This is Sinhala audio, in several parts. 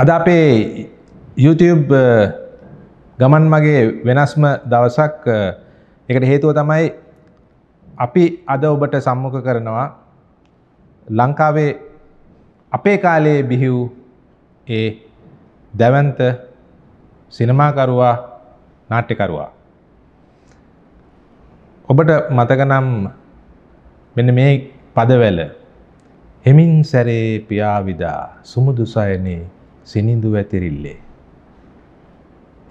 අද අපේ YouTube ගමන් මගේ වෙනස්ම දවසක් එකට හේතුව තමයි අපි අද ඔබට සම්මුඛ කරනවා ලංකාවේ අපේ කාලයේ බිහි වූ ඒ දැවන්ත සිනමාකරුවා නාට්‍යකරුවා. ඔබට මතක නම් මෙන්න මේ පදවැල හෙමින් සැරේ පියාවිදා සුමුදු සයනේ සිනිඳු ඇතිරිල්ලේ.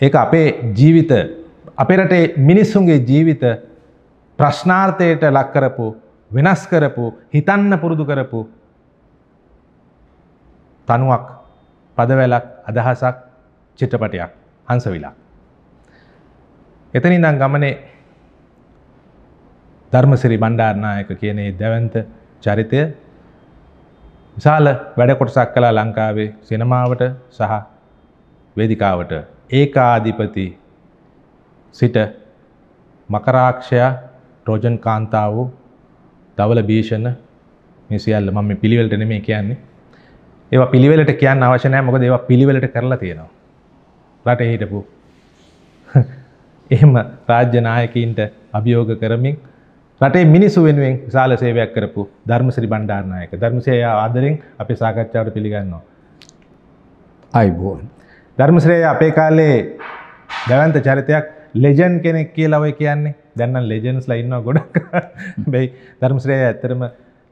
ඒක අපේ ජීවිත අපේ රටේ මිනිස්සුන්ගේ ජීවිත ප්‍රශ්නාර්ථයට ලක් කරපු වෙනස් කරපු හිතන්න පුරුදු කරපු තනුවක් පදවැලක් අදහසක් චිත්‍රපටයක් හංසවිලා. එතනින් දම් ගමනේ ධර්මසිරි බණ්ඩාරනායක කියන දැවන්ත චරිතය විශාල වැඩ කොටසක් කලා ලංකාවේ සිනමාවට සහ වේදිකාවට. ඒකාධිපති සිට මකරාක්ෂයා රෝජන් කාන්තාව දවල භීෂණ මේ සියල්ල මම පිළිවෙලට නෙමේ කියන්නේ. ඒවා පිළිවෙලට කියන්න අවශ්‍ය නැහැ. මොකද ඒවා පිළිවෙලට කරලා තියෙනවා. රටේ හිටපු. එහෙම රාජ්‍ය නායකයින්ට අභියෝග කරමින් රටේ මිනිසු වෙනුවෙන් විශාල සේවයක් කරපු ධර්මසිරි බණ්ඩාරනායක. ධර්මසිරි ආදරෙන් අපේ සාකච්ඡාවට පිළිගන්නවා. අයිබෝන් ධර්මශ්‍රේය අපේ කාලේ දැවන්ත චරිතයක් ලෙජන් කෙනෙක් කියලා ඔය කියන්නේ. දැන්නම් ලෙජන්ස්ලා ඉන්නවා ගොඩක්. බැයි ධර්මශ්‍රේය ඇත්තරම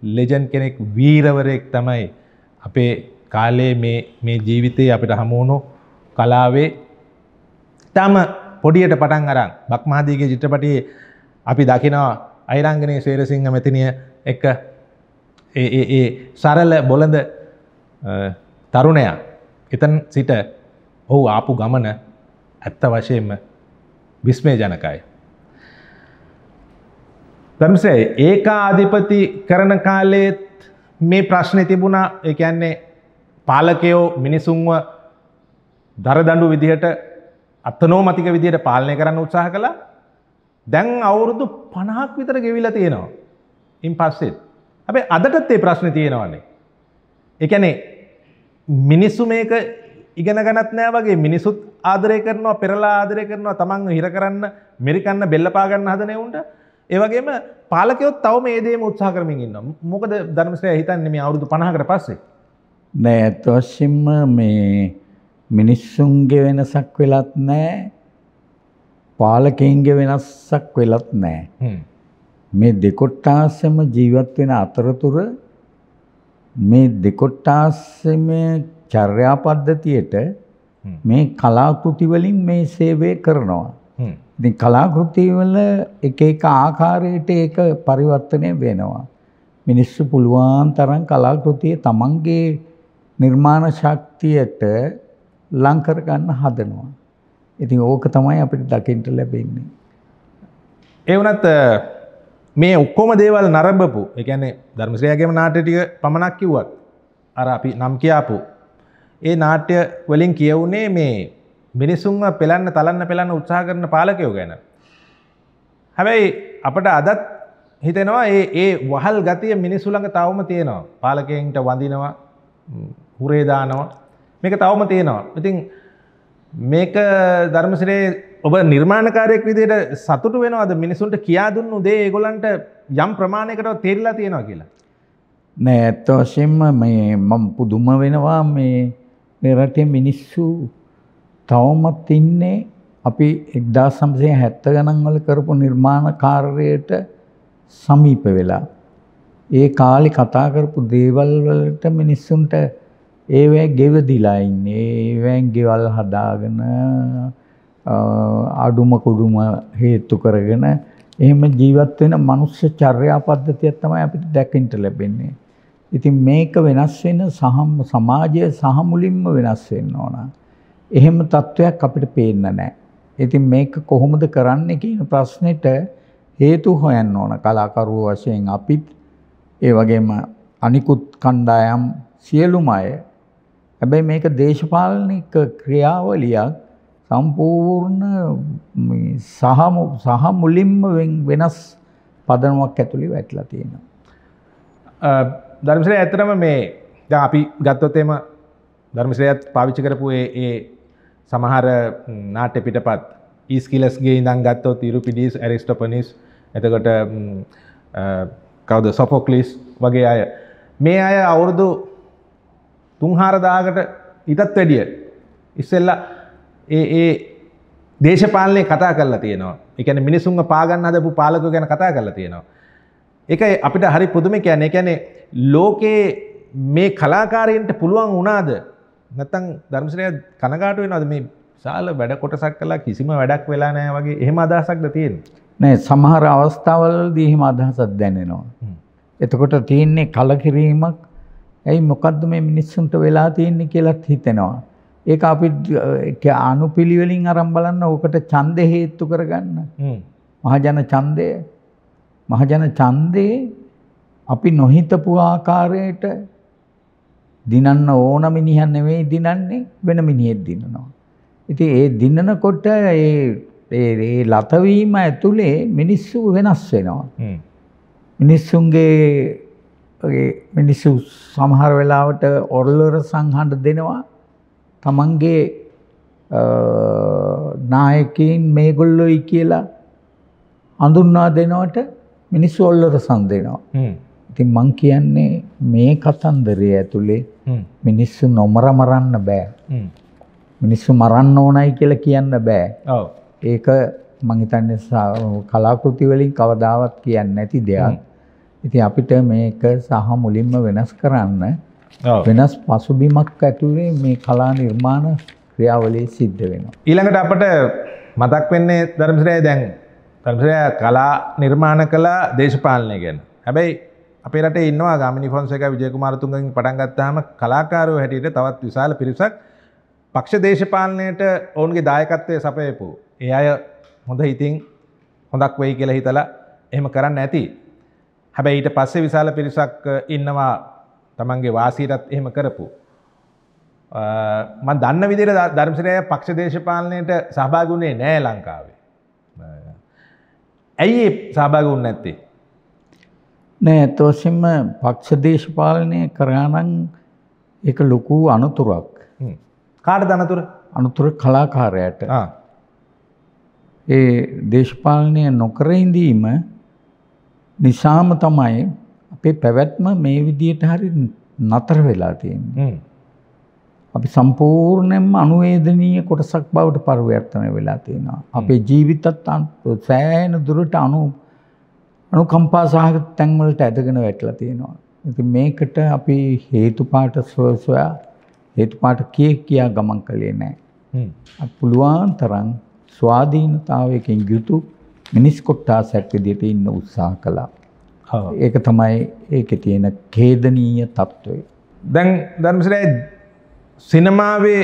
ලෙජන් කෙනෙක් වීරවරයෙක් තමයි අපේ කාලේ මේ මේ ජීවිතයේ අපිට හමුවුණු කලාවේ තම පොඩියට පටන් අරන් බක්මාදීගේ චිත්‍රපටියේ අපි දකිනවා අයිරංගනයේ සේරසිංහ මෙතිනිය එක්ක ඒ සරල බොළඳ තරුණයා එතන් සිට ඔහු ආපු ගමන ඇත්ත වශයෙන්ම විස්මය ජනකයි. ධර්මසේ ඒකා අධිපති කරන කාලේත් මේ ප්‍රශ්නය තිබුණා එකන්නේ පාලකයෝ මිනිසුන්ව දරදඩු විදිහට අත්තනෝ මතික විදිහට පාලනය කරන්න උත්සාහ කළා දැන් අවුරුදු පණහක් විතර ගෙවිල තියෙනවා. ඉන් පස්සෙත් අපේ අදටත් ඒ ප්‍රශ්න තියෙනවන්නේ එකනේ මිනිස්සු මේක ඉගෙන ගනත් නෑ වගේ මිනිසුත් ආදරය කරනවා පෙරලා ආදරය කරනවා තමන් හිර කරන්න මෙරිකන්න බෙල්ලපාගන්න හදනයවුන්ට ඒවගේම පාලකයොත් තවම ඒදේම උත්සා කරමින් ඉන්න මොකද ධර්මශ්‍රය හිතන්නේ මේ අවුරුදු පණහකට පස්සේ? නෑ ඇත්ත වශයෙන්ම මේ මිනිස්සුන්ගේ වෙනසක් වෙලත් නෑ. පාලකයින්ගේ වෙනස්සක් වෙලත් නෑ මේ දෙකොට්ටාසම ජීවත් වෙන අතරතුර මේ දෙකොට්ටාසම චර්යා පද්ධතියට මේ කලාකෘතිවලින් මේ සේවය කරනවා. ඉතින් කලාකෘතිවල එක එක ආකාරයට ඒක පරිවර්තනය වෙනවා. මිනිස්සු පුළුවන් තරම් කලාකෘතිය තමන්ගේ නිර්මාණ ශක්තියට ලං කරගන්න හදනවා. ඉතින් ඕක තමයි අපිට දකින්න ලැබෙන්නේ. ඒ වුණත් මේ ඔක්කොම දේවල් නරඹපු ඒ කියන්නේ ධර්මශ්‍රේයගේම නාට්‍ය ටික පමණක් කිව්වත් අර අපි නම් කියාපු ඒ නාට්‍ය වලින් කියවුනේ මේ මිනිසුන්ව පෙළන්න තලන්න පෙළන්න උත්සාහ කරන පාලකයෝ ගැන. හැබැයි අපට අදත් හිතෙනවා ඒ ඒ වහල් ගතිය මිනිස්සු ළඟ තවම තියෙනවා. පාලකයන්ට වඳිනවා, හුරේ දානවා. මේක තවම තියෙනවා. ඉතින් මේක ධර්මසිරේ ඔබ නිර්මාණකාරයෙක් විදිහට සතුටු වෙනවද මිනිසුන්ට කියා දුන්නු දේ ඒගොල්ලන්ට යම් ප්‍රමාණයකට තේරිලා තියෙනවා කියලා? නෑ ඇත්ත වශයෙන්ම මේ මම පුදුම වෙනවා මේ මේ රටේ මිනිස්සු තවමත් ඉන්නේ අපි 1970 ගණන් වල කරපු නිර්මාණ කාර්යයට සමීප වෙලා ඒ කාලේ කතා කරපු දේවල් වලට මිනිස්සුන්ට ඒවැ ගෙවදිලා ඉන්නේ ඒවැන් ගෙවල් හදාගෙන අඩුම කුඩුම හේතු කරගෙන එහෙම ජීවත් වෙන මනුෂ්‍ය චර්යා පද්ධතියක් තමයි අපිට දැකින්න ලැබෙන්නේ. ඉතින් මේක වෙනස් වෙන සහ සමාජය සහ මුලින්ම වෙනස් වෙන්න ඕන. එහෙම තත්වයක් අපිට පේන්න නැහැ. ඉතින් මේක කොහොමද කරන්නේ කියන ප්‍රශ්නෙට හේතු හොයන්න ඕන කලාකරුවෝ වශයෙන් අපිත් ඒ වගේම අනිකුත් කණ්ඩායම් සියලුම අය. හැබැයි මේක දේශපාලනික ක්‍රියාවලියක් සම්පූර්ණ සහ සහ මුලින්ම වෙනස් පදනමක් ඇතුළේ වැටලා තියෙනවා. ධර්මශ්‍රය ඇතරම මේ ද අපි ගත්තොත්තේම ධර්මශ්‍රයත් පාවිච්චි කරපු ඒ ඒ සමහර නාට්‍ය පිටපත් ඊස්කිලස්ගේ ඉඳං ගත්තෝ තිරුපිඩිස් ඇරිස්ටපනිස් එතකොට ම්, අ, කවුද සොපොක්ලිස් වගේ අය මේ අය අවුරුදු තුන්හාරදාකට ඉතත් වැඩිය. ඉස්සෙල්ල ඒ ඒ දේශපාලනය කතා කරලා තියෙනවා. එකන මිනිසුන්ව පාගන්න අදපු පාලක ගැන කතා කරලා තියෙනවා. එක අපිට හරි පුදුම කියන්නේ. කැනෙ ලෝකයේ මේ කලාකාරයෙන්ට පුළුවන් වුණාද? නැතන් ධර්මශරය කනගාට වෙනද මේ සාල වැඩ කොටසක් කලා කිසිම වැඩක් වෙලා නෑ වගේ එහෙම අදහසක්ද තියෙන නෑ සමහර අවස්ථාවලදී එහෙම අදහසක් දැනෙනවා. එතකොට තියෙන්නේ කලකිරීමක් ඇයි මොකක්ද මේ මිනිස්සුන්ට වෙලා තියෙන්නේ කියලත් හිතෙනවා. ඒක අපි අනුපිළිවෙලින් අරන් බලන්න ඕකට ඡන්දය හේතු කරගන්න. මහජන ඡන්දය මහජන ඡන්දේ අපි නොහිතපු ආකාරයට දිනන්න ඕන මිනිහන් නෙවෙයි දිනන්නේ වෙන මිනිහෙක් දිනනවා. ඉතින් ඒ දිනනකොට ඒ ඒ ලතවීම ඇතුලේ මිනිස්සු වෙනස් වෙනවා. මිනිස්සුන්ගේ ඒ මිනිස්සු සමහර වෙලාවට ඔරලොර සංහඬ දෙනවා. තමන්ගේ නායකයින් මේගොල්ලොයි කියලා හඳුන්වා දෙනවට මිනිස්සු ඔල්ලොර සන් දෙනවා. ඉතින් මං කියන්නේ මේ කතන්දරය ඇතුලේ මිනිස්සු නොමර මරන්න බෑ. මිනිස්සු මරන්න ඕනයි කියලා කියන්න බෑ. ඒක මං හිතන්නේ කලාකෘති වලින් කවදාවත් කියන්නේ නැති දෙයක්. ඉතින් අපිට මේක සහ මුලින්ම වෙනස් කරන්න වෙනස් පසුබිමක් ඇතුලේ මේ කලා නිර්මාණ ක්‍රියාවලිය සිද්ධ වෙනවා. ඊළඟට අපට මතක් වෙන්නේ ධර්මශ්‍රය දැන්. ධර්මශ්‍රය කලා නිර්මාණ කලා දේශපාලනය ගැන. හැබැයි අපේ රටේ ඉන්නවා ගාමිනි ෆොන්සේක විජයකුමාරතුංගගෙන් පටන් ගත්තාම කලාකාරයෝ හැටියට තවත් විශාල පිරිසක් පක්ෂ දේශපාලනයට ඔවුන්ගේ දායකත්වය සපයපු. ඒ අය හොඳ හිතින් හොඳක් වෙයි කියලා හිතලා එහෙම කරන්න ඇති හැබැයි ඊට පස්සේ විශාල පිරිසක් ඉන්නවා තමන්ගේ වාසීටත් එහෙම කරපු ම දන්න විදිර ධර්මසිරය පක්ෂ දේශපාලනයට සහභාගුණේ නෑ ලංකාවේ. ඇයි උන්න ඇත්තේ. නෑ වශයෙන්ම පක්ෂ දේශපාලනය කරානම් ඒක ලොකු අනතුරක්. කාට දනතුර අනතුර කලාකාරයට ඒ දේශපාලනය නොකර ඉඳීම නිසාම තමයි අපේ පැවැත්ම මේ විදියට හරි නතර වෙලා තියෙන්නේ. අපි සම්පූර්ණයෙන්ම අනුවේදනීය කොටසක් බවට පරිවර්තනය වෙලා තියෙනවා. අපේ ජීවිතත් සෑහෙන දුරට අනු අනුකම්පා සහගත තැන්වලට ඇදගෙන වැටලා තියෙනවා. ඉතින් මේකට අපි හේතුපාට සොය සොයා හේතුපාට කිය කියා ගමන් කළේ නැහැ. අපි පුළුවන් තරම් ස්වාධීනතාවයකින් යුතු මිනිස් කොට්ටාසක් විදිහට ඉන්න උත්සාහ කළා. ඒක තමයි ඒකේ තියෙන ඛේදනීය తত্ত্বය. දැන් ධර්මශ්‍රේ සිනමාවේ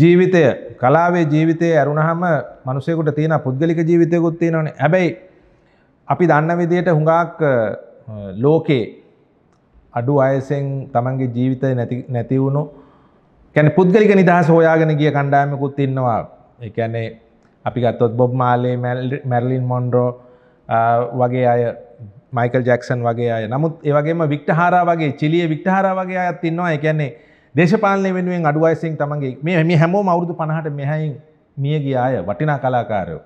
ජීවිතය කලාවේ ජීවිතය ඇරුණහම මිනිසෙකුට තියෙන පුද්ගලික ජීවිතයකුත් තියෙනවනේ. හැබැයි අපි දන්න විදිහට හුඟක් ලෝකේ අඩු අයසෙන් තමන්ගේ ජීවිතය නැති නැති වුණු කියන්නේ පුද්ගලික නිදහස හොයාගෙන ගිය කණ්ඩායමකුත් ඉන්නවා. ඒ කියන්නේ අපි ගත්තොත් බොබ් මාලේ මැරලින් මොන්ඩරෝ වගේ අය මයිකල් ජැක්සන් වගේ අය නමුත් ඒවගේම වික්ටහාරා වගේ චිලිය වික්ටහාරා වගේ අයත් ඉන්නවා එකන්නේ දේශපාලනය වෙනුවෙන් අඩුවයිසින් තමන්ගේ මේ මේ හැමෝම අවුරුදු පණහට මෙහැයින් මිය ගිය අය වටිනා කලාකාරයෝ.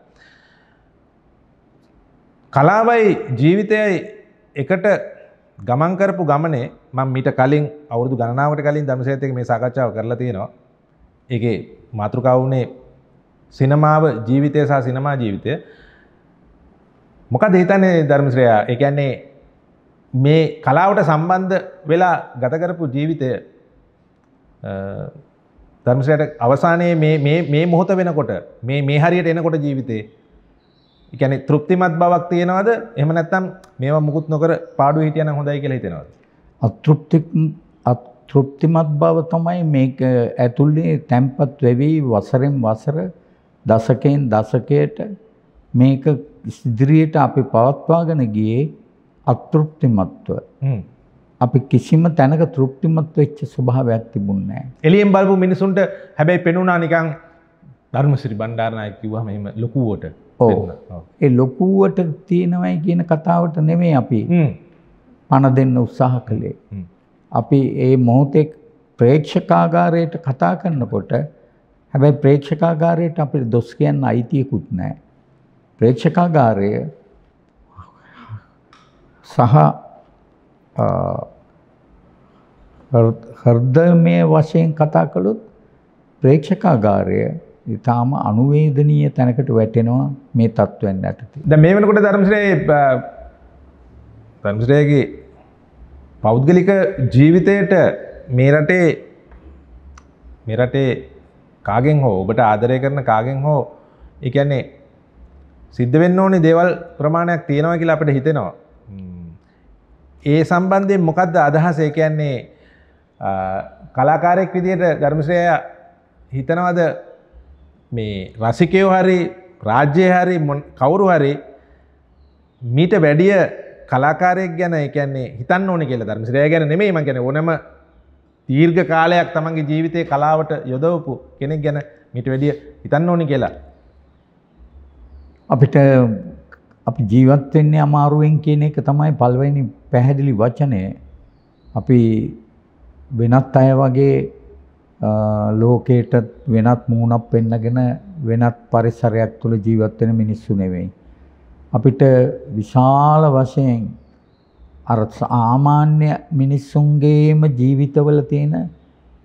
කලාවයි ජීවිතයයි එකට ගමන් කරපු ගමනේ මම මීට කලින් අවුරුදු ගණනාවට කලින් දමසේත එක මේ සාකච්ඡාව කරලා තියෙනවා. ඒකේ මාතෘකාව වුණේ සිනමාව ජීවිතය සහ සිනමා ජීවිතය. මොකද හිතන්නේ ධර්මශ්‍රයා? ඒ කියන්නේ මේ කලාවට සම්බන්ධ වෙලා ගත කරපු ජීවිතය ධර්මශ්‍රයට අවසානයේ මේ මොහොත වෙනකොට මේ මේ හරියට එනකොට ජීවිතේ එකැන තෘප්තිමත් බවක් තියෙනවද එහම නැත්තම් මේවා මුකුත් නොකර පාඩු හිටියන හොඳයි කියලා හිතෙනවද. අතෘප්ති අතෘප්තිමත් බව තමයි මේක ඇතුල්ලේ තැන්පත් වෙවී වසරෙන් වසර දසකයෙන් දසකයට මේක ඉදිරියට අපි පවත්වාගෙන ගියේ අතෘප්තිමත්ව. අපි කිසිම තැනක තෘප්තිමත් වෙච්ච ස්වභාවයක් තිබුණේ නැහැ. එළියෙන් බලපු මිනිසුන්ට හැබැයි පෙනුණා නිකන් ධර්මසිරි බණ්ඩාරනායක කිව්වම එහෙම ලොකුවට. ඔව්. ඒ ලොකුවට තියෙනවයි කියන කතාවට නෙමෙයි අපි පණ දෙන්න උත්සාහ කළේ. අපි ඒ මොහොතේ ප්‍රේක්ෂකාගාරයට කතා කරනකොට හැබැයි ප්‍රේක්ෂකාගාරයට අපිට දොස් කියන්න අයිතියකුත් නැහැ. ප්‍රේක්ෂකාගාරය සහ හර්දමය වශයෙන් කතා කළොත් ප්‍රේක්ෂකාගාරය ඉතාම අනුවේදනීය තැනකට වැටෙනවා මේ තත්ත්වයන් යටතේ. ද මේ වෙනකොට ධර්මශ්‍රේ ධර්මශ්‍රයගේ පෞද්ගලික ජීවිතයට මේ රටේ මේ රටේ කාගෙන් හෝ ඔබට ආදරය කරන කාගෙන් හෝ එකන්නේ සිද්ධ වෙන්න ඕනි දේවල් ප්‍රමාණයක් තියෙනවා කියලා අපට හිතෙනවා. ඒ සම්බන්ධයෙන් මොකක්ද අදහස? ඒ කියන්නේ කලාකාරයෙක් විදියට ධර්මශ්‍රය හිතනවද? මේ රසිකයෝ හරි රාජ්‍යය හරි කවුරු හරි මීට වැඩිය කලාකාරයක් ගැන එකන්නේ හිතන්න ඕනි කියලා. ධර්මශ්‍රය ගැන නෙමෙයි මං ගැන ඕනම දීර්ඝ කාලයක් තමන්ගේ ජීවිතය කලාවට යොදවපු කෙනෙක් ගැන මිට වැඩිය හිතන්න ඕනි කියලා. අපිට අපි ජීවත් වෙන්නේ අමාරුවෙන් කියන එක තමයි පළවෙනි පැහැදිලි වචනය. අපි වෙනත් අය වගේ ලෝකයට වෙනත් මූණක් පෙන්නගෙන වෙනත් පරිසරයක් තුළ ජීවත් වෙන මිනිස්සු නෙවෙයි. අපිට විශාල වශයෙන් අර සාමාන්‍ය මිනිස්සුන්ගේම ජීවිතවල තියෙන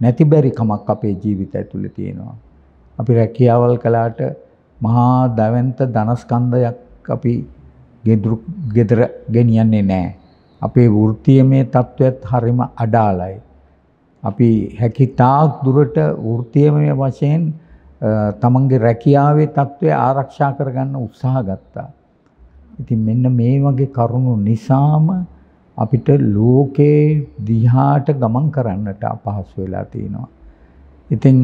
නැති බැරි කමක් අපේ ජීවිතය තුළ තියෙනවා. අපි රැකියාවල් කළාට මහා දවැන්ත ධනස්කන්ධයක් අපි ගෙදර ගෙනියන්නේ නැහැ. අපේ වෘත්තියමය තත්ත්වයත් හරිම අඩාලයි. අපි හැකි තාක් දුරට වෘත්තියමය වශයෙන් තමන්ගේ රැකියාවේ තත්ත්වය ආරක්ෂා කරගන්න උත්සාහ ගත්තා. ඉතින් මෙන්න මේ වගේ කරුණු නිසාම අපිට ලෝකේ දිහාට ගමන් කරන්නට අපහසු වෙලා තියෙනවා. ඉතින්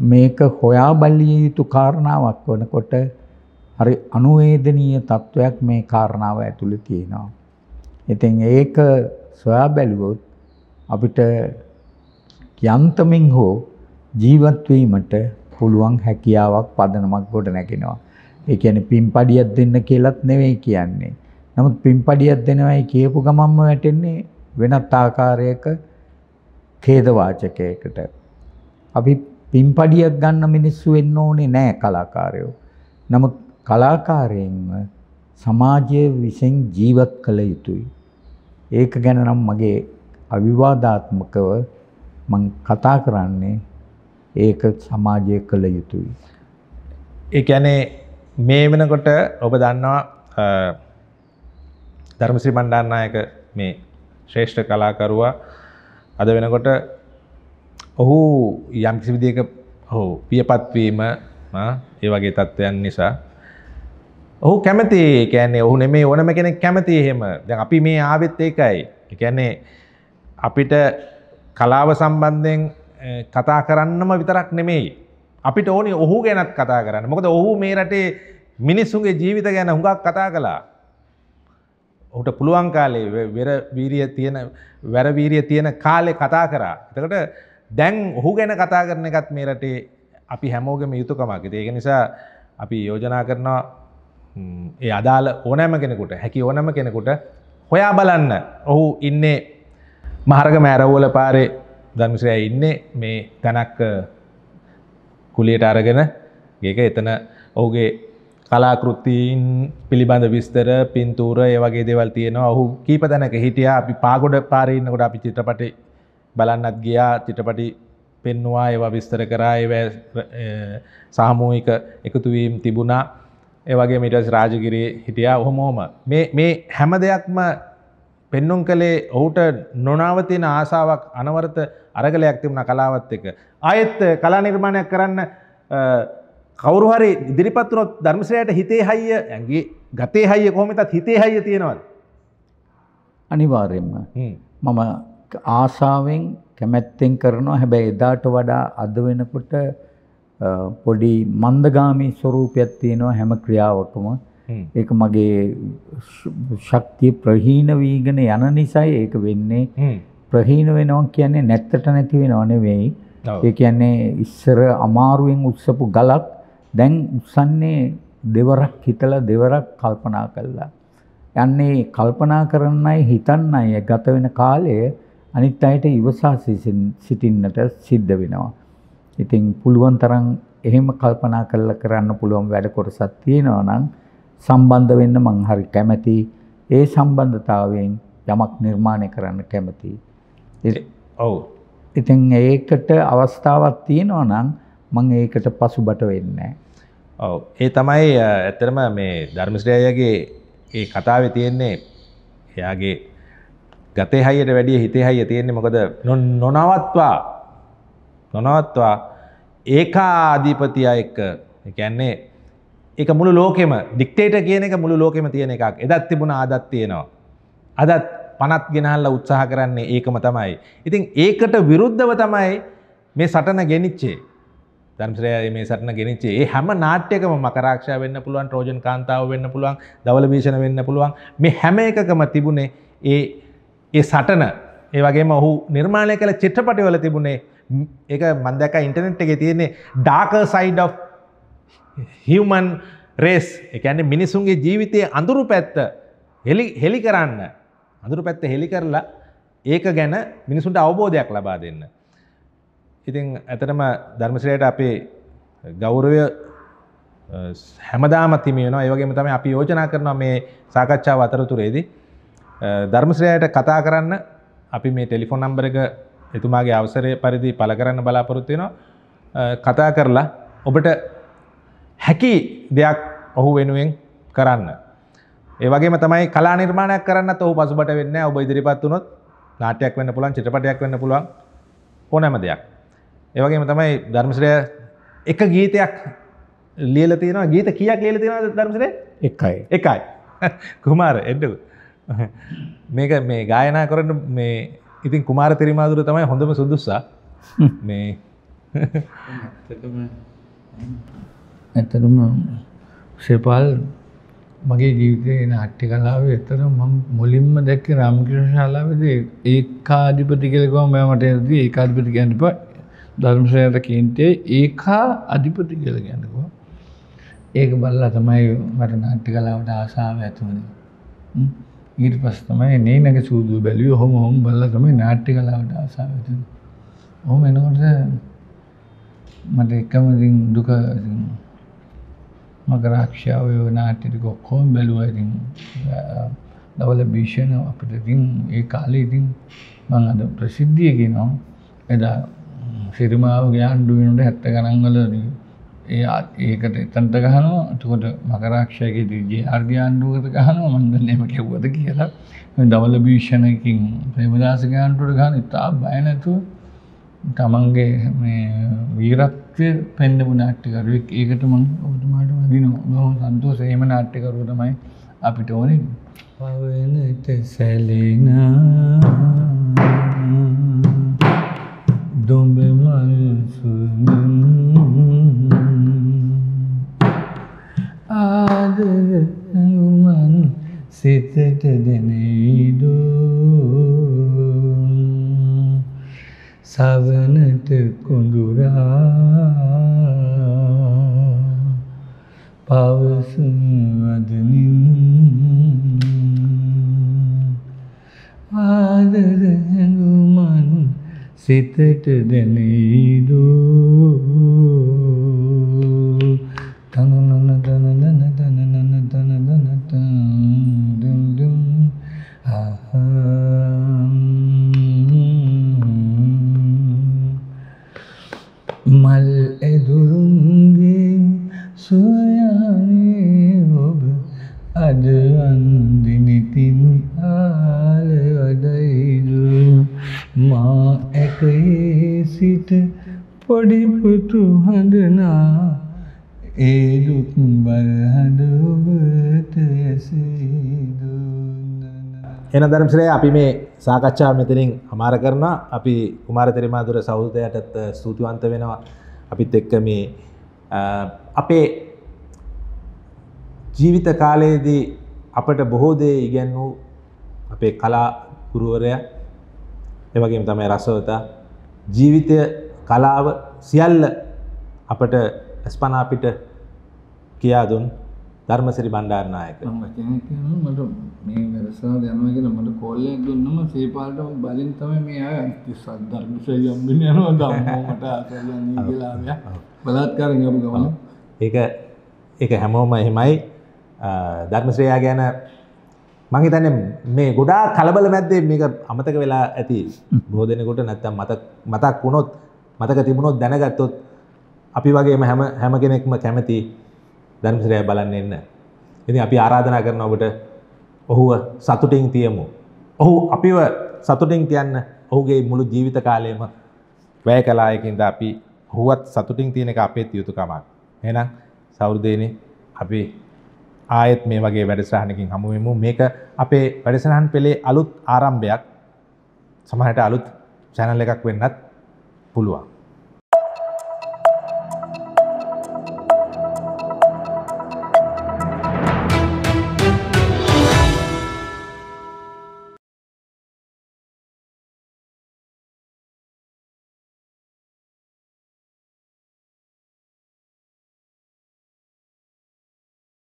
මේක හොයා බැලිය යුතු කාරණාවක් වනකොට හරි අනුවේදනීය තත්වයක් මේ කාරණාව ඇතුළේ තියෙනවා. ඉතින් ඒක සොයා බැලුවොත් අපිට යන්තමින් හෝ ජීවත් වීමට පුළුවන් හැකියාවක් පදනමක් ගොඩ නැගෙනවා. ඒ කියන්නේ පින්පඩියක් දෙන්න කියලාත් නෙවෙයි කියන්නේ. නමුත් පින්පඩියක් දෙනවයි කියපු ගමන්ම වැටෙන්නේ වෙනත් ආකාරයක ඛේද වාචකයකට. අපි පින්පඩියක් ගන්න මිනිස්සු වෙන්න ඕනේ නෑ කලාකාරයෝ. නමුත් කලාකාරයෙන්ම සමාජය විසින් ජීවත් කළ යුතුයි. ඒක ගැන නම් මගේ අවිවාදාත්මකව මං කතා කරන්නේ ඒක සමාජය කළ යුතුයි. ඒ කියන්නේ මේ වෙනකොට ඔබ දන්නවා ධර්මශ්‍රී බණ්ඩාරනායක මේ ශ්‍රේෂ්ඨ කලාකරුවා. අද වෙනකොට ඔහු යම් කිසි විදිහක ඔහු පියපත් වීම ඒ වගේ තත්ත්වයන් නිසා ඔහු කැමති. කියන්නේ ඔහු නෙමේ ඕනම කෙනෙක් කැමති එහෙම. දැන් අපි මේ ආවෙත් ඒකයි. කියන්නේ අපිට කලාව සම්බන්ධයෙන් කතා කරන්නම විතරක් නෙමෙයි. අපිට ඕනි ඔහු ගැනත් කතා කරන්න. මොකද ඔහු මේ රටේ මිනිස්සුන්ගේ ජීවිත ගැන හුඟක් කතා කළා. ඔහුට පුළුවන් කාලේ වෙර වීරිය තියෙන වැරවීරිය තියෙන කාලෙ කතා කරා. එතකට දැන් ඔහු ගැන කතා කරන එකත් මේ රටේ අපි හැමෝගම යුතුකමක්. ඒක නිසා අපි යෝජනා කරනවා ඒ අදාළ ඕනෑම කෙනෙකුට හැකි ඕනම කෙනෙකුට හොයා බලන්න. ඔහු ඉන්නේ මහරග මෑරවෝල පාරේ ධර්මිශ්‍රය ඉන්නේ. මේ තැනක් කුලියට අරගෙන ඒක එතන ඔහුගේ කලාකෘත්තීන් පිළිබඳ විස්තර පින්තූර ඒ වගේ දේවල් තියෙනවා. ඔහු කීප තැනක හිටියා. අපි පාගොඩ පාරඉන්නකොට අපි චිත්‍රපටි බලන්නත් ගියා. චිත්‍රපටි පෙන්නවා ඒවා විස්තර කරා. ඒ සාමූහික එකතුවීම් තිබුණා. ඒවගේ මිටස් රාජගිරී හිටියා. ඔහොමෝම මේ හැම දෙයක්ම පෙන්නුම් කළේ ඔහුට නොනාවතින ආසාාවක් අනවරත අරගලයක් තිබුණ කලාවත් එක. ආයෙත් කලා නිර්මාණයක් කරන්න කවරු හරි දිරිපත්තුනොත් ධර්මසයට හිතේ හයිය ඇගේ ගතේ හයිය කොහොමතත් හිතේ හයිය තියෙනවද. අනිවාර්යෙන්ම. මම ආසාාවෙන් කැමැත්තෙන් කරනවා. හැබැයි එදාට වඩා අද වෙනකොට පොඩි මන්දගාමී ස්වරූපයක් තියෙනවා හැම ක්‍රියාවකම. ඒක මගේ ශක්තිය ප්‍රහීන වීගෙන යන නිසායි ඒක වෙන්නේ. ප්‍රහීන වෙනවා කියන්නේ නැත්තට නැති වෙනව නෙවෙයි. ඒ කියන්නේ ඉස්සර අමාරුවෙන් උස්සපු ගලක් දැන් උස්සන්නේ දෙවරක් හිතලා දෙවරක් කල්පනා කළා යන්නේ කල්පනා කරන්නයි හිතන්නයි ගත වෙන කාලය අනිත් අයට ඉවසා සිටින්නට සිද්ධ වෙනවා. ඉතින් පුළුවන් තරම් එහෙම කල්පනා කරලා කරන්න පුළුවන් වැඩ කොටසක් තියෙනවා නම් සම්බන්ධ වෙන්න මං හරි කැමැති. ඒ සම්බන්ධතාවයෙන් යමක් නිර්මාණය කරන්න කැමැති. ඔව් ඉතින් ඒකට අවස්ථාවක් තියෙනවා නම් මං ඒකට පසුබට වෙන්නේ ඔව්. ඒ තමයි අ, ඇත්තටම මේ ධර්මශ්‍රයගේ ඒ කතාවේ තියෙන්නේ. එයාගේ ගතේ හයියට වැඩිය හිතේ හයිය තියෙන්නේ මොකද? නො- නොනවත්වා. නොනවත්වා. ඒකාධීපතිය එක්ක. ඒ කියන්නේ ඒක මුළු ලෝකෙම ඩික්ටේට කියන එක මුළු ලෝකෙම තියෙන එකක්. එදත් තිබුණ ආදත් තියෙනවා. අදත් පනත් ගෙනහල්ල උත්සාහ කරන්නේ ඒකම තමයි. ඉතින් ඒකට විරුද්ධව තමයි මේ සටන ගෙනිච්චේ. ධර්මශ්‍රය මේ සටන ගෙනනිච්චේ ඒ හැම නාට්‍යකම මකරක්ෂා වෙන්න පුළුවන් ට්‍රෝජන් කාන්තාව වෙන්න පුළුවන් දවල භීෂණ වෙන්න පුළුවන්. මේ හැම එකකම තිබුණේ ඒ ඒ සටන. ඒ වගේම ඔහු නිර්මාණය කළ චිත්‍රපටිවල තිබුණේ ම්, ඒක මන්දක ඉන්ටනෙට් එක තියෙන්නේ dark side of human race එකන්නේ මිනිසුන්ගේ ජීවිතය අඳුරු පැත්ත හෙලි හෙලි කරන්න. අඳුරු පැත්ත හෙලි කරලා ඒක ගැන මිනිසුන්ට අවබෝධයක් ලබා දෙන්න. ඉතින් ඇතටම ධර්මශ්‍රයට අපේ ගෞරවය හැමදාම තිමියනවා ඒවගේම තම අපි යෝජනා කරනවා මේ සාකච්ඡාව අතරතුරේදී. ධර්මශ්‍රයට කතා කරන්න අපි මේ ටෙලිෆොන් නම්බර එක එතුමාගේ අවසරය පරිදි පල කරන්න බලාපොරොත්තිනවා කතා කරලා ඔබට හැකි දෙයක් ඔහු වෙනුවෙන් කරන්න. ඒවගේ තමයි කලා නිර්මාණයක් කරන්න ඔහු පසුබට වෙන්න ඔබ ඉදිරිපත් වනොත් නාටයක් වන්න පුළන් චිටපටයක් වන්න පුළුවන්. ඕනෑම දෙයක්. ඒවගේම තමයි ධර්මශ්‍රය එක ගීතයක් ලියල තියෙනවා. ගීත කියක් ලියල තියෙන ධර්මසරේ එකයි. එකයි. කුමාර එඩ්ඩු මේක මේ ගායනා කරන්න මේ ඉතින් කුමාර තෙරිමාදුර තමයි හොඳම සුදුස්සා. මේ ඇතරම සෙපල් මගේ ජීවිතය නාට්‍ය කලාව එතර මම මුලින්ම දැක්ක රාමකෘෂ්ණ ශාලාවේද ඒකාධිපති කියලකව මෙ මට ඇදී ඒකාධිපති ගැනප ධර්මශ්‍රයට කේන්තේ ඒකා අධිපති කියල ගැනකවා ඒක බල්ලා තමයි මට නාට්‍ය කලාවට ආසාාව ඇතුවන. ඊට පස් තමයි නේ නැක සූදු බැලිය හොම හොම බල්ල තමයි නාට්‍ය කලාවට ආසාාව ඇතු හොම එනකොට මට එකමතින් දුක ඉතින් මකරක්ෂාව නාට්‍යටික ඔක්කෝම් බැලුව. ඉතින් දවල භීෂණ අපිට ඉතින් ඒ කාලේ ඉතින් මං අද ප්‍රසිද්ධිය කියනවා. එදා සිරිමාවගේ ආණ්ඩුවනට හැත්ත ගණන්වල ඒ ආ- ඒකට එතන්ට ගහනවා. එතකොට මකරක්ෂයගේ ජේ ආර්ධ ආණ්ඩුවකට ගහනවා. මන්දන්නම කෙව්වද කියලා. දවල භීෂණයකින් ප්‍රේමදාසගාන්ටුවට ගහන ඉතා බයනැතුව තමන්ගේ මේ වීරත්වය පෙන්ඩපු නාට්‍යකරුවෙක් ඒකට මං ඔබතුමාට වදින බොහොම සන්තෝෂ. ඒම නාට්‍යකරුව තමයි අපිට ඕන. පවනට සැලෙන. දොඹ මල්සුමින් ආදරුමන් සිතට දෙනයිදෝ සවනට කොඳුරා පවසන වදනින් ආදර හැඟුමන් සිතට දැනීදෝ. තනනන තනනන තනනන තනනන තන් දුම් මල් ඇදුරුන්ගේ සොයානේ ඔබ අද අන්දිනිතින් ආල වඩයිදු මා ඇකයේ සිට පොඩිපුතු හඳනා ඒදුත් බරහඬ ඔබට ඇසේදු එන ධර්මශ්‍රය අපි මේ සාකච්ඡා මෙතනින් හමාර කරන අපි කුමාර තෙරමාදුර සෞදයටත් ස්තුතිවන්ත වෙනවා. අපිත් එක්ක මේ අ, අපේ ජීවිත කාලයේදී අපට බොහෝ දේ ඉගැන් වූ අපේ කලා ගුරුවරය එවගේම තමයි රසවතා. ජීවිතය කලාව සියල්ල අපට ඇස්පනා අපිට කියා දුන් ධර්මසිරි බණ්ඩාරනායක. මම මට මේ වැඩසටහන යනවා කියලා මට කෝල් එකක් දුන්නම සේපාලට බලෙන් තමයි මේ ආය ධර්මශ්‍රී යම්බින් යනවා. ධම්මෝ මට ආසයන්නේ කියලා ආවයා බලාත්කාරයෙන් ගමන. ඒක ඒක හැමෝම එහෙමයි. ධර්මශ්‍රයා ගැන මං හිතන්නේ මේ ගොඩා කලබල මැද්දේ මේක අමතක වෙලා ඇති බොහෝ දෙනෙකුට නැත්තම් මතක් මතක් වුණොත් මතක තිබුණොත් දැනගත්තොත් අපි වගේම හැම හැම කෙනෙක්ම කැමති ධර්මශ්‍රය බලන්න එන්න. ඉතින් අපි ආරාධනා කරන ඔබට ඔහුව සතුටින් තියමු. ඔහු අපිව සතුටින් තියන්න ඔහුගේ මුළු ජීවිත කාලයම වැය කළා එකින්ද අපි ඔහුවත් සතුටින් තියෙන එක අපේ යුතුකමක්. එහෙනම් සෞර්දේනේ අපි ආයෙත් මේ වගේ වැඩසටහනකින් හමු වෙමු. මේක අපේ වැඩසටහන් පෙළේ අලුත් ආරම්භයක්. සමහරට අලුත් channel එකක් වෙන්නත් පුළුවන්.